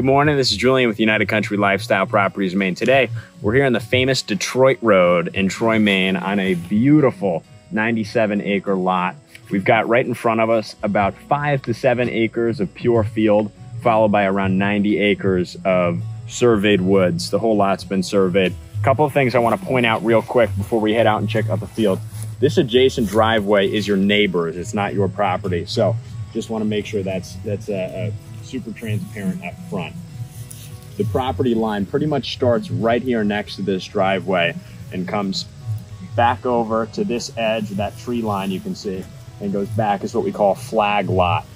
Good morning. This is Julian with United Country Lifestyle Properties Maine. Today, we're here on the famous Detroit Road in Troy, Maine, on a beautiful 97 acre lot. We've got right in front of us about five to seven acres of pure field, followed by around 90 acres of surveyed woods. The whole lot's been surveyed. A couple of things I want to point out real quick before we head out and check out the field. This adjacent driveway is your neighbor's. It's not your property. So just want to make sure that's that's a, a super transparent up front. The property line pretty much starts right here next to this driveway and comes back over to this edge, of that tree line you can see, and goes back is what we call a flag lot.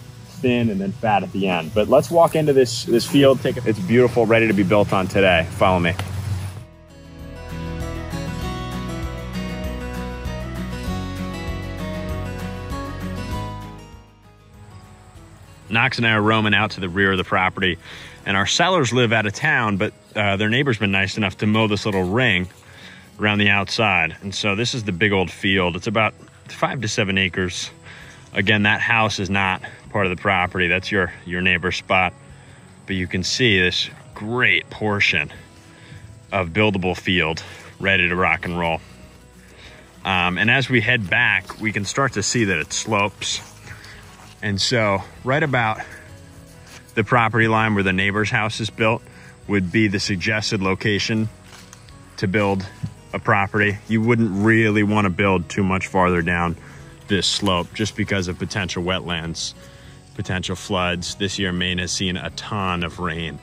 Thin and then fat at the end. But let's walk into this, this field. Take it. It's beautiful, ready to be built on today. Follow me. Knox and I are roaming out to the rear of the property, and our sellers live out of town, but uh, their neighbor's been nice enough to mow this little ring around the outside. And so this is the big old field. It's about five to seven acres. Again, that house is not part of the property. That's your, your neighbor's spot. But you can see this great portion of buildable field ready to rock and roll. Um, and as we head back, we can start to see that it slopes and so right about the property line where the neighbor's house is built would be the suggested location to build a property. You wouldn't really want to build too much farther down this slope just because of potential wetlands, potential floods. This year, Maine has seen a ton of rain.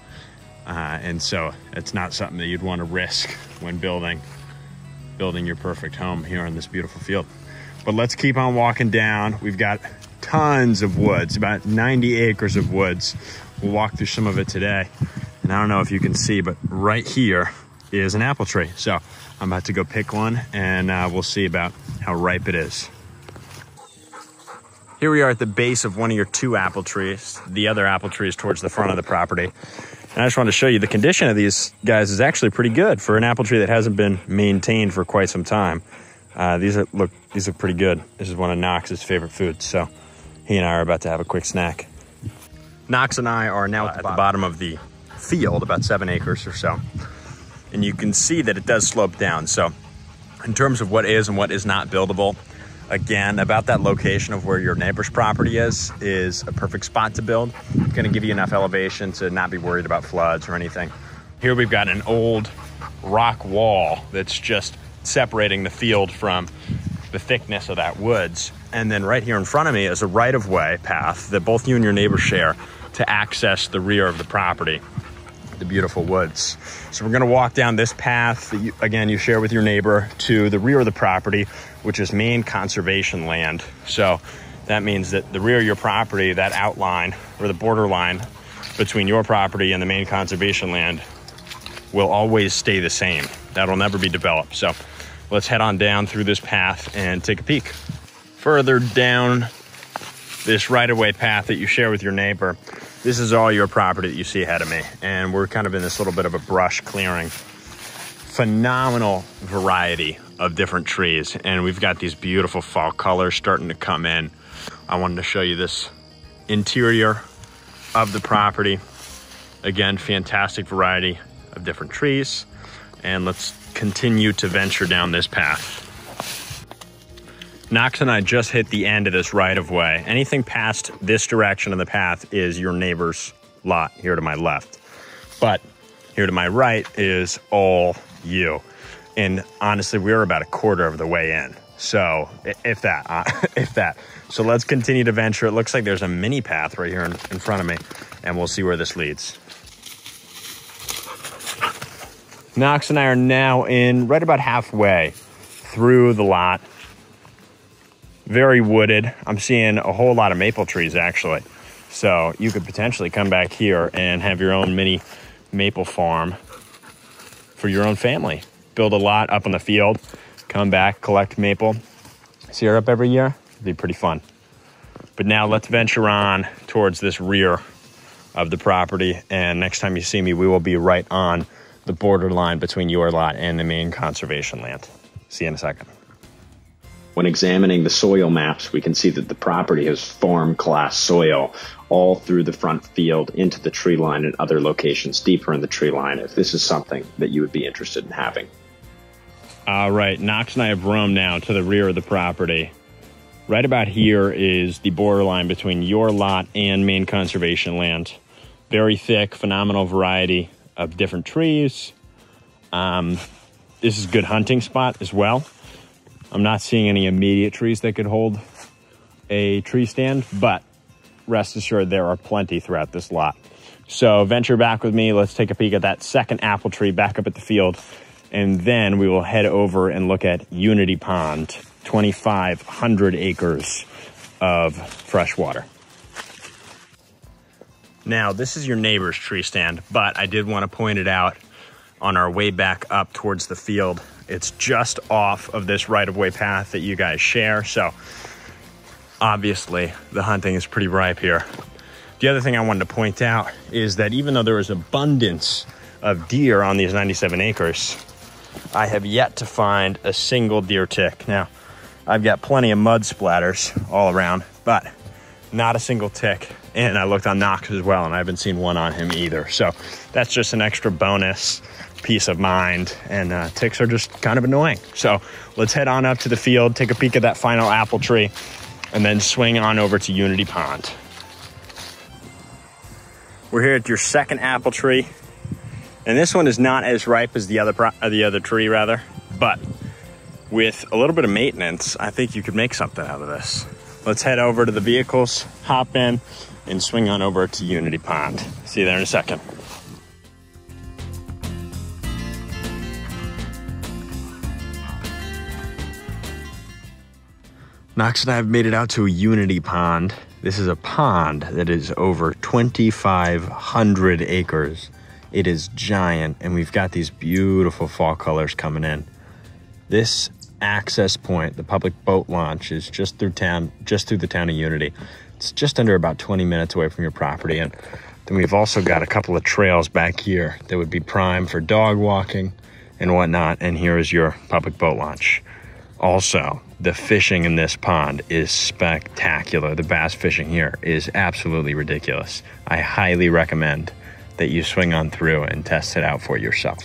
Uh, and so it's not something that you'd want to risk when building building your perfect home here on this beautiful field. But let's keep on walking down. We've got tons of woods, about 90 acres of woods. We'll walk through some of it today. And I don't know if you can see, but right here is an apple tree. So I'm about to go pick one and uh, we'll see about how ripe it is. Here we are at the base of one of your two apple trees. The other apple tree is towards the front of the property. And I just wanted to show you the condition of these guys is actually pretty good for an apple tree that hasn't been maintained for quite some time. Uh, these are look these look pretty good. This is one of Knox's favorite foods. So he and I are about to have a quick snack. Knox and I are now uh, at, the, at the bottom of the field, about seven acres or so. And you can see that it does slope down. So in terms of what is and what is not buildable, again, about that location of where your neighbor's property is, is a perfect spot to build. It's gonna give you enough elevation to not be worried about floods or anything. Here we've got an old rock wall that's just separating the field from the thickness of that woods. And then right here in front of me is a right of way path that both you and your neighbor share to access the rear of the property, the beautiful woods. So we're gonna walk down this path that you, again you share with your neighbor to the rear of the property, which is Maine conservation land. So that means that the rear of your property, that outline or the borderline between your property and the Maine conservation land will always stay the same. That'll never be developed. So let's head on down through this path and take a peek. Further down this right-of-way path that you share with your neighbor, this is all your property that you see ahead of me. And we're kind of in this little bit of a brush clearing. Phenomenal variety of different trees. And we've got these beautiful fall colors starting to come in. I wanted to show you this interior of the property. Again, fantastic variety of different trees. And let's continue to venture down this path. Knox and I just hit the end of this right of way. Anything past this direction of the path is your neighbor's lot here to my left. But here to my right is all you. And honestly, we're about a quarter of the way in. So if that, uh, if that. So let's continue to venture. It looks like there's a mini path right here in, in front of me and we'll see where this leads. Knox and I are now in right about halfway through the lot. Very wooded. I'm seeing a whole lot of maple trees actually. So you could potentially come back here and have your own mini maple farm for your own family. Build a lot up on the field, come back, collect maple syrup every year. It'd be pretty fun. But now let's venture on towards this rear of the property. And next time you see me, we will be right on the borderline between your lot and the Maine conservation land. See you in a second. When examining the soil maps, we can see that the property has farm class soil all through the front field into the tree line and other locations deeper in the tree line if this is something that you would be interested in having. All right, Knox and I have roamed now to the rear of the property. Right about here is the borderline between your lot and Maine conservation land. Very thick, phenomenal variety of different trees. Um, this is a good hunting spot as well. I'm not seeing any immediate trees that could hold a tree stand, but rest assured there are plenty throughout this lot. So venture back with me. Let's take a peek at that second apple tree back up at the field. And then we will head over and look at Unity Pond, 2,500 acres of fresh water. Now, this is your neighbor's tree stand, but I did want to point it out on our way back up towards the field. It's just off of this right of way path that you guys share. So, obviously, the hunting is pretty ripe here. The other thing I wanted to point out is that even though there is abundance of deer on these 97 acres, I have yet to find a single deer tick. Now, I've got plenty of mud splatters all around, but not a single tick. And I looked on Knox as well, and I haven't seen one on him either. So that's just an extra bonus peace of mind. And uh, ticks are just kind of annoying. So let's head on up to the field, take a peek at that final apple tree, and then swing on over to Unity Pond. We're here at your second apple tree. And this one is not as ripe as the other uh, the other tree rather, but with a little bit of maintenance, I think you could make something out of this. Let's head over to the vehicles, hop in, and swing on over to Unity Pond. See you there in a second. Knox and I have made it out to a Unity Pond. This is a pond that is over 2,500 acres. It is giant, and we've got these beautiful fall colors coming in. This access point, the public boat launch, is just through town, just through the town of Unity. It's just under about 20 minutes away from your property, and then we've also got a couple of trails back here that would be prime for dog walking and whatnot. And here is your public boat launch. Also, the fishing in this pond is spectacular. The bass fishing here is absolutely ridiculous. I highly recommend that you swing on through and test it out for yourself.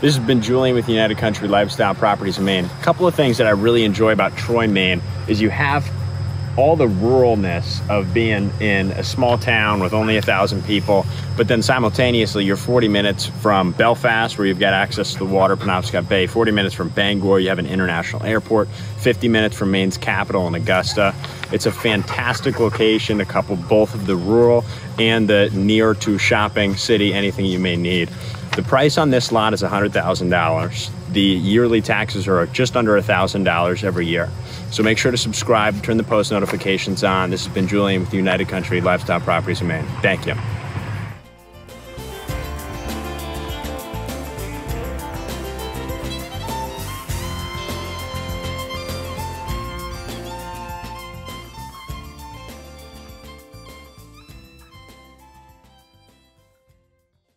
This has been Julian with United Country Lifestyle Properties in Maine. A couple of things that I really enjoy about Troy, Maine is you have all the ruralness of being in a small town with only a thousand people, but then simultaneously you're 40 minutes from Belfast, where you've got access to the water, Penobscot Bay, 40 minutes from Bangor, you have an international airport, 50 minutes from Maine's capital in Augusta. It's a fantastic location to couple both of the rural and the near to shopping city, anything you may need. The price on this lot is $100,000. The yearly taxes are just under $1,000 every year. So make sure to subscribe, turn the post notifications on. This has been Julian with United Country Lifestyle Properties in Maine. Thank you.